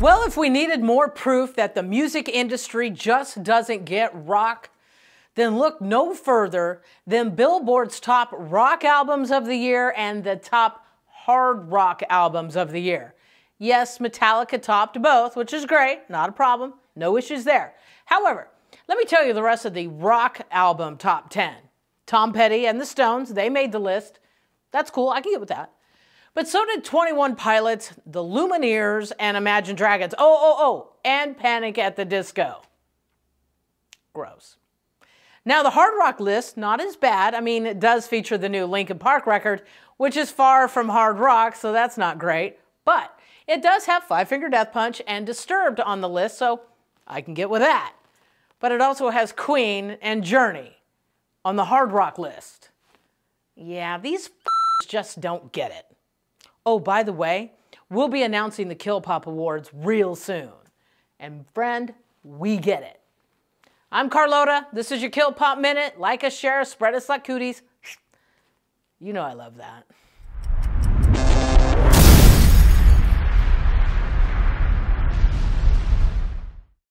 Well, if we needed more proof that the music industry just doesn't get rock, then look no further than Billboard's top rock albums of the year and the top hard rock albums of the year. Yes, Metallica topped both, which is great, not a problem, no issues there. However, let me tell you the rest of the rock album top 10. Tom Petty and the Stones, they made the list. That's cool, I can get with that. But so did 21 Pilots, the Lumineers, and Imagine Dragons. Oh, oh, oh, and Panic at the Disco. Gross. Now, the hard rock list, not as bad. I mean, it does feature the new Linkin Park record, which is far from hard rock, so that's not great. But it does have Five Finger Death Punch and Disturbed on the list, so I can get with that. But it also has Queen and Journey on the hard rock list. Yeah, these just don't get it. Oh, by the way, we'll be announcing the Kilpop Awards real soon. And friend, we get it. I'm Carlota. This is your Kilpop Minute. Like us, share us, spread us like cooties. You know I love that.